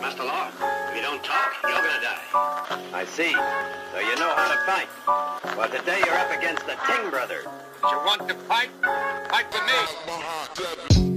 Master Law, if you don't talk, you're gonna die. I see. So you know how to fight. Well, today you're up against the Ting brothers. You want to fight? Fight with me.